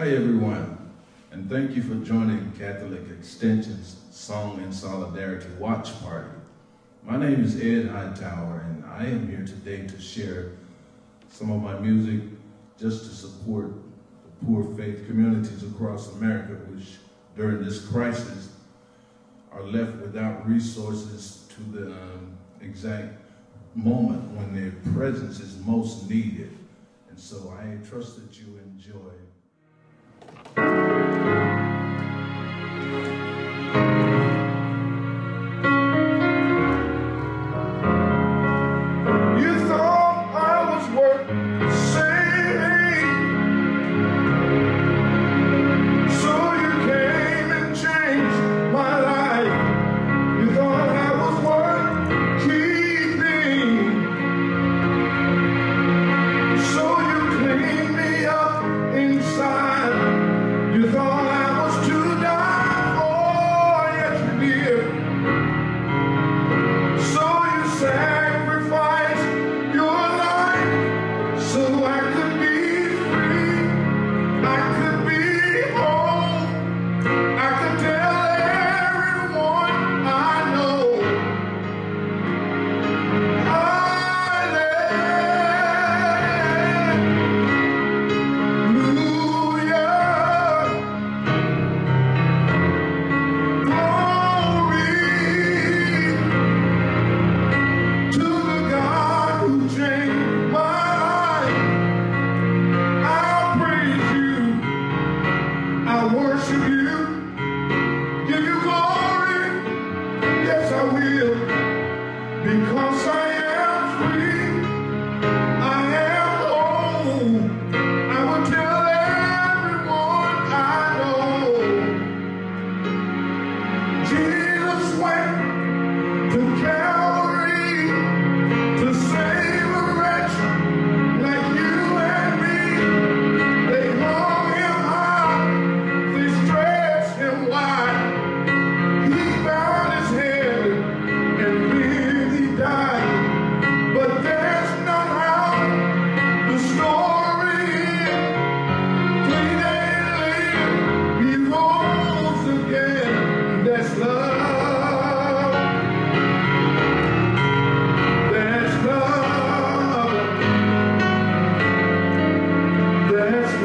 Hi, everyone, and thank you for joining Catholic Extension's Song in Solidarity Watch Party. My name is Ed Hightower, and I am here today to share some of my music just to support the poor faith communities across America, which during this crisis are left without resources to the um, exact moment when their presence is most needed. And so I trust that you enjoy thank you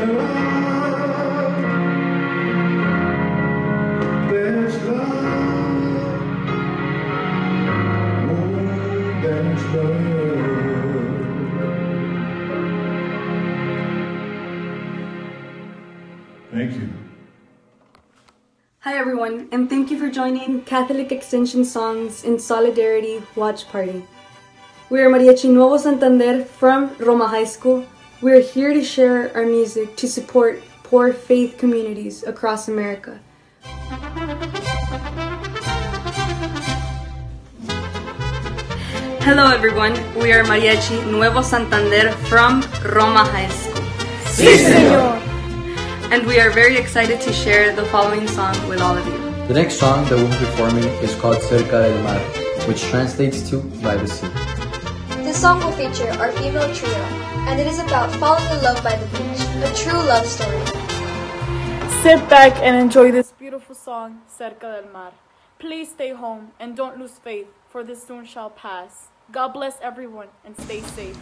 Thank you. Hi everyone, and thank you for joining Catholic Extension Songs in Solidarity Watch Party. We are Mariachi Nuevo Santander from Roma High School. We are here to share our music to support poor faith communities across America. Hello everyone, we are Mariachi Nuevo Santander from Roma High School. Sí, señor. And we are very excited to share the following song with all of you. The next song that we'll be performing is called Cerca del Mar, which translates to By the Sea. This song will feature our female trio, and it is about falling in love by the beach, a true love story. Sit back and enjoy this beautiful song, Cerca del Mar. Please stay home and don't lose faith, for this soon shall pass. God bless everyone and stay safe.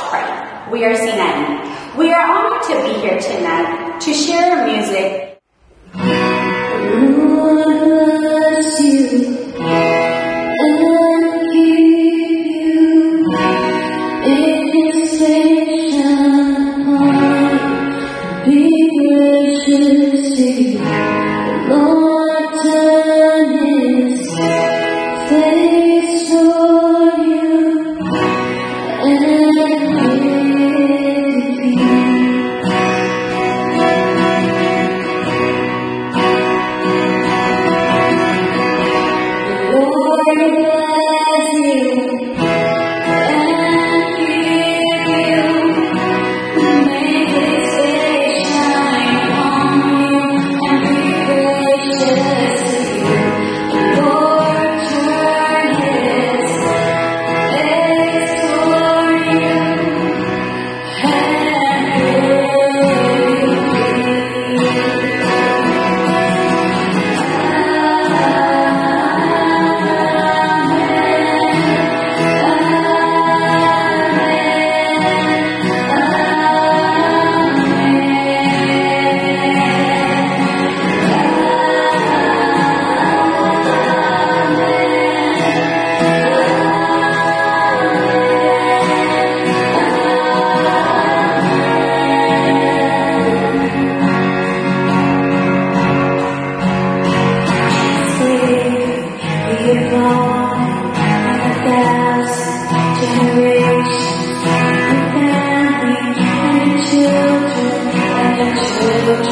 party. We are C90. We are honored to be here tonight to share music our music.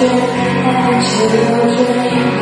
Children, and children.